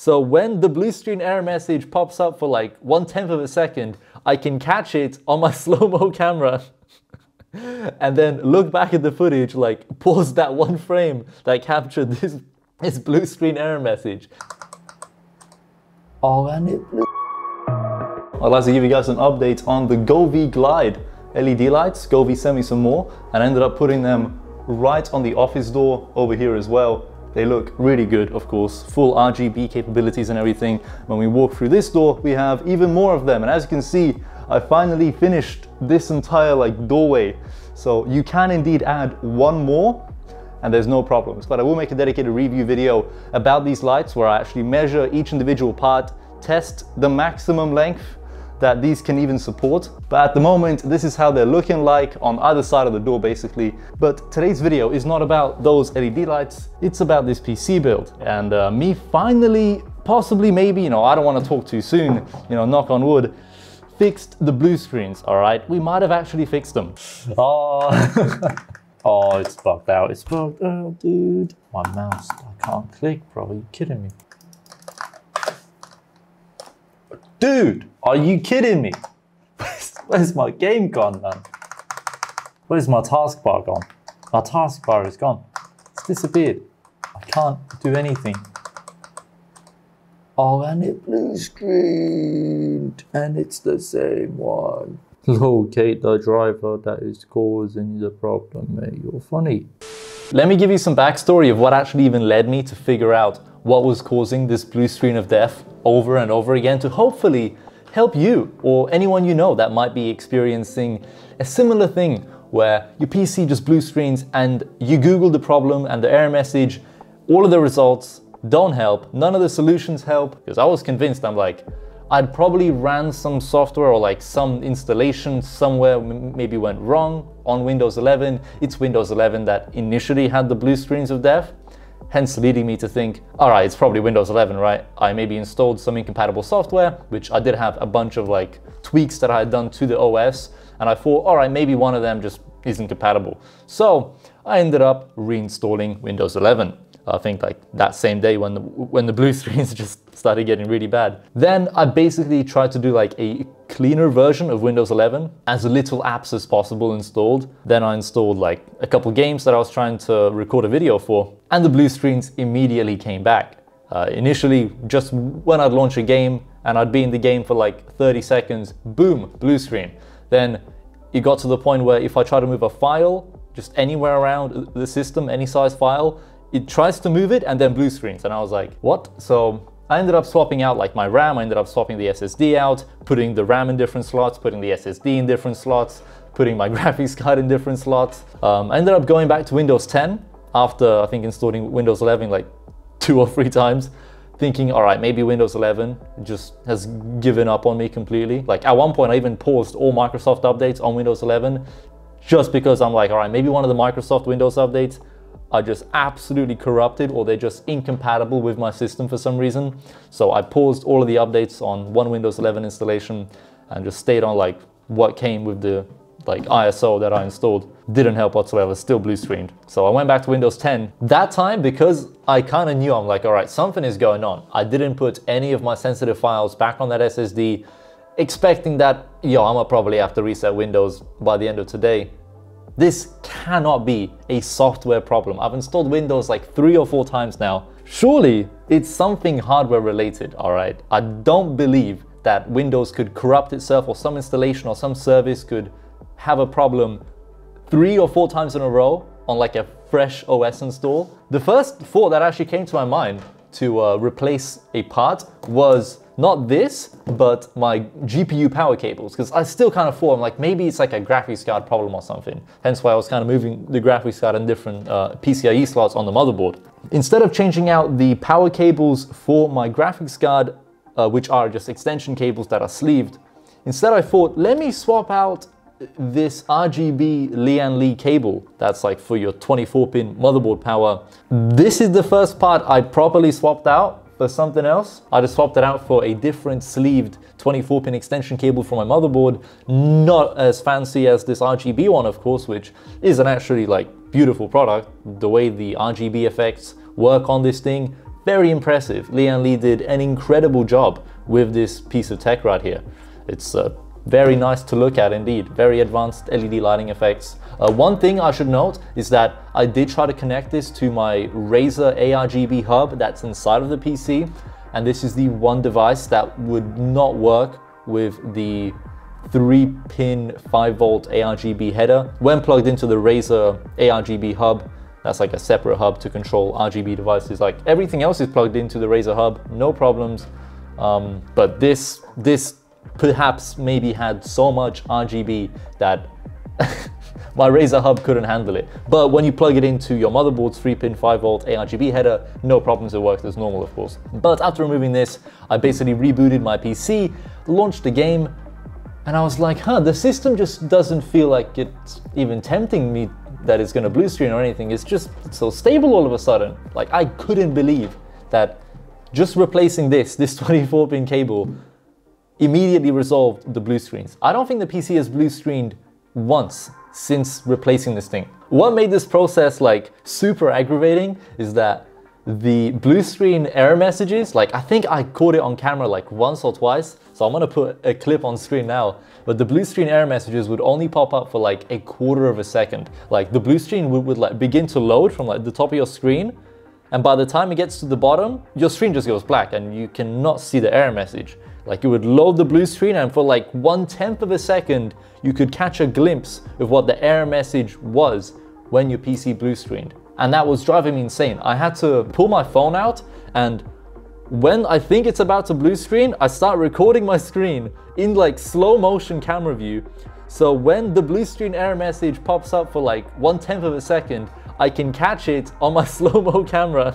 So when the blue screen error message pops up for like one tenth of a second, I can catch it on my slow-mo camera and then look back at the footage, like pause that one frame that captured this, this blue screen error message. Oh, and it. I'd like to give you guys an update on the Govee Glide LED lights. Govee sent me some more and I ended up putting them right on the office door over here as well. They look really good, of course, full RGB capabilities and everything. When we walk through this door, we have even more of them. And as you can see, I finally finished this entire like doorway. So you can indeed add one more and there's no problems. But I will make a dedicated review video about these lights where I actually measure each individual part, test the maximum length that these can even support. But at the moment, this is how they're looking like on either side of the door basically. But today's video is not about those LED lights, it's about this PC build. And uh, me finally, possibly maybe, you know, I don't want to talk too soon, you know, knock on wood, fixed the blue screens, all right? We might have actually fixed them. Oh, oh, it's bugged out. It's bugged out, dude. My mouse, I can't click, bro. Are you kidding me? Dude, are you kidding me? Where's, my game gone, man? Where's my taskbar gone? My taskbar is gone. It's disappeared. I can't do anything. Oh, and it blue screened, and it's the same one. Locate the driver that is causing the problem, mate. You're funny. Let me give you some backstory of what actually even led me to figure out what was causing this blue screen of death over and over again to hopefully help you or anyone you know that might be experiencing a similar thing where your PC just blue screens and you Google the problem and the error message, all of the results don't help, none of the solutions help, because I was convinced, I'm like, I'd probably ran some software or like some installation somewhere maybe went wrong on Windows 11. It's Windows 11 that initially had the blue screens of death hence leading me to think, all right, it's probably Windows 11, right? I maybe installed some incompatible software, which I did have a bunch of like tweaks that I had done to the OS, and I thought, all right, maybe one of them just isn't compatible. So I ended up reinstalling Windows 11. I think like that same day when the, when the blue screens just started getting really bad. Then I basically tried to do like a cleaner version of Windows 11, as little apps as possible installed. Then I installed like a couple games that I was trying to record a video for, and the blue screens immediately came back. Uh, initially, just when I'd launch a game and I'd be in the game for like 30 seconds, boom, blue screen. Then it got to the point where if I try to move a file just anywhere around the system, any size file, it tries to move it and then blue screens. And I was like, what? So I ended up swapping out like my RAM, I ended up swapping the SSD out, putting the RAM in different slots, putting the SSD in different slots, putting my graphics card in different slots. Um, I ended up going back to Windows 10 after I think installing Windows 11 like two or three times, thinking, all right, maybe Windows 11 just has given up on me completely. Like at one point I even paused all Microsoft updates on Windows 11 just because I'm like, all right, maybe one of the Microsoft Windows updates are just absolutely corrupted or they're just incompatible with my system for some reason. So I paused all of the updates on one Windows 11 installation and just stayed on like what came with the like ISO that I installed. Didn't help whatsoever, still blue screened. So I went back to Windows 10. That time, because I kind of knew, I'm like, all right, something is going on. I didn't put any of my sensitive files back on that SSD, expecting that, yo, I'm gonna probably have to reset Windows by the end of today. This cannot be a software problem. I've installed Windows like three or four times now. Surely it's something hardware related, all right? I don't believe that Windows could corrupt itself or some installation or some service could have a problem three or four times in a row on like a fresh OS install. The first thought that actually came to my mind to uh, replace a part was not this, but my GPU power cables, because I still kind of thought, I'm like, maybe it's like a graphics card problem or something. Hence why I was kind of moving the graphics card in different uh, PCIe slots on the motherboard. Instead of changing out the power cables for my graphics card, uh, which are just extension cables that are sleeved, instead I thought, let me swap out this RGB Lian Li cable that's like for your 24 pin motherboard power. This is the first part I properly swapped out for something else. I just swapped it out for a different sleeved 24 pin extension cable for my motherboard. Not as fancy as this RGB one, of course, which is an actually like beautiful product. The way the RGB effects work on this thing, very impressive. Lian Li did an incredible job with this piece of tech right here. It's uh, very nice to look at indeed. Very advanced LED lighting effects. Uh, one thing I should note is that I did try to connect this to my Razer ARGB hub that's inside of the PC. And this is the one device that would not work with the three pin 5 volt ARGB header. When plugged into the Razer ARGB hub, that's like a separate hub to control RGB devices. Like everything else is plugged into the Razer hub, no problems. Um, but this, this perhaps maybe had so much RGB that my Razer hub couldn't handle it. But when you plug it into your motherboard's 3-pin 5-volt ARGB header, no problems, it works as normal of course. But after removing this, I basically rebooted my PC, launched the game, and I was like, huh, the system just doesn't feel like it's even tempting me that it's gonna blue screen or anything. It's just so stable all of a sudden. Like I couldn't believe that just replacing this, this 24 pin cable, immediately resolved the blue screens. I don't think the PC has blue screened once since replacing this thing. What made this process like super aggravating is that the blue screen error messages, like I think I caught it on camera like once or twice, so I'm gonna put a clip on screen now, but the blue screen error messages would only pop up for like a quarter of a second. Like the blue screen would, would like begin to load from like the top of your screen, and by the time it gets to the bottom, your screen just goes black and you cannot see the error message. Like it would load the blue screen and for like one tenth of a second, you could catch a glimpse of what the error message was when your PC blue screened. And that was driving me insane. I had to pull my phone out and when I think it's about to blue screen, I start recording my screen in like slow motion camera view. So when the blue screen error message pops up for like one tenth of a second, I can catch it on my slow-mo camera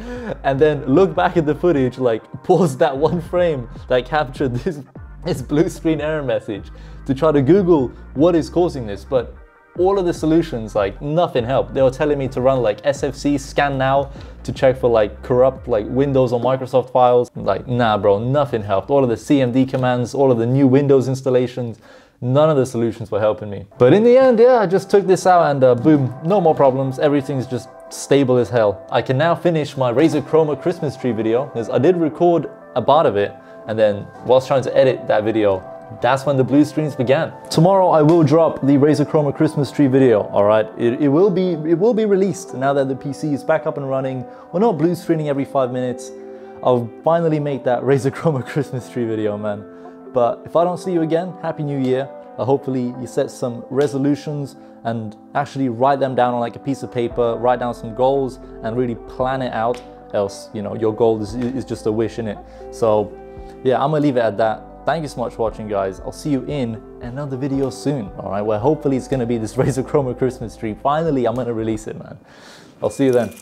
and then look back at the footage, like pause that one frame that captured this, this blue screen error message to try to Google what is causing this. But all of the solutions, like nothing helped. They were telling me to run like SFC scan now to check for like corrupt like Windows or Microsoft files. Like, nah, bro, nothing helped. All of the CMD commands, all of the new Windows installations, none of the solutions were helping me. But in the end, yeah, I just took this out and uh, boom, no more problems. Everything's just stable as hell. I can now finish my Razer Chroma Christmas tree video because I did record a part of it and then whilst trying to edit that video, that's when the blue screens began. Tomorrow I will drop the Razer Chroma Christmas tree video, all right? It, it, will be, it will be released now that the PC is back up and running. We're not blue screening every five minutes. I'll finally make that Razer Chroma Christmas tree video, man. But if I don't see you again, Happy New Year. Uh, hopefully you set some resolutions and actually write them down on like a piece of paper, write down some goals and really plan it out. Else, you know, your goal is, is just a wish in it. So yeah, I'm gonna leave it at that. Thank you so much for watching guys. I'll see you in another video soon, all right? Where hopefully it's gonna be this Razer Chroma Christmas tree. Finally, I'm gonna release it, man. I'll see you then.